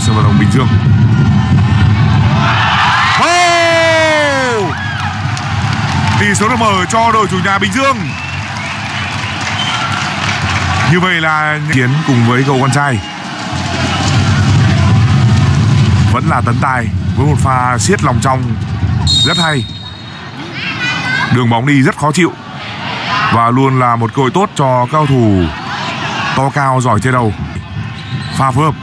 sân vận động Bình Dương. Oh! Tỷ số được mở cho đội chủ nhà Bình Dương. Như vậy là chiến cùng với cầu con trai. Vẫn là tấn tài với một pha siết lòng trong rất hay. Đường bóng đi rất khó chịu và luôn là một cơ hội tốt cho cao thủ to cao giỏi trên đầu. Pha phối hợp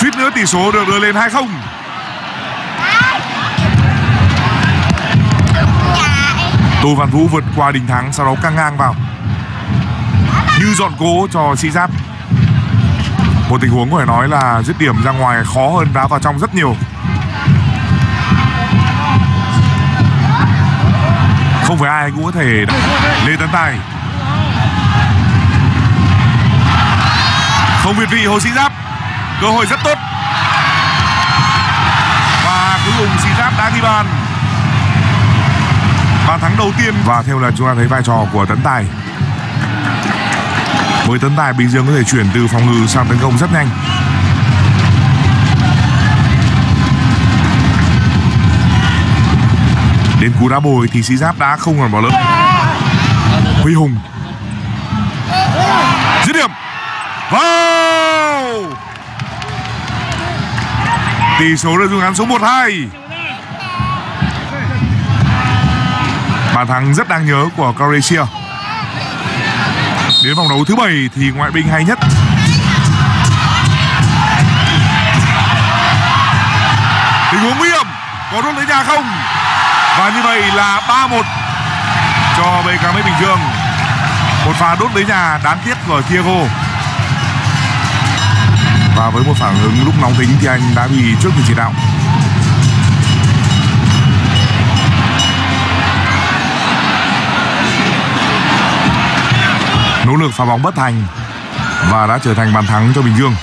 Suýt nữa tỷ số được đưa lên 2-0. Tô Văn Vũ vượt qua Đình Thắng, sau đó căng ngang vào. Như dọn cố cho Sĩ Giáp. Một tình huống có thể nói là dứt điểm ra ngoài khó hơn, đá vào trong rất nhiều. Không phải ai cũng có thể Lê Tấn Tài Không việt vị Hồ Sĩ Giáp Cơ hội rất tốt. Và cuối cùng Sĩ Giáp đã ghi bàn. Bàn thắng đầu tiên. Và theo là chúng ta thấy vai trò của Tấn Tài. Với Tấn Tài, Bình Dương có thể chuyển từ phòng ngự sang tấn công rất nhanh. Đến cú đá bồi thì Sĩ Giáp đã không còn bỏ lỡ. Huy Hùng. Dứt điểm. Vào! Tỷ số được rút ngắn số 1-2 Bàn thắng rất đáng nhớ của Croatia. Đến vòng đấu thứ bảy thì ngoại binh hay nhất. Tình huống nguy hiểm, Có rút lấy nhà không? Và như vậy là 3-1 Cho BKM Bình Dương. Một pha đốt lấy nhà đáng tiếc của Thiago. Và với một phản ứng lúc nóng tính thì anh đã bị trước vị chỉ đạo nỗ lực phá bóng bất thành và đã trở thành bàn thắng cho Bình Dương.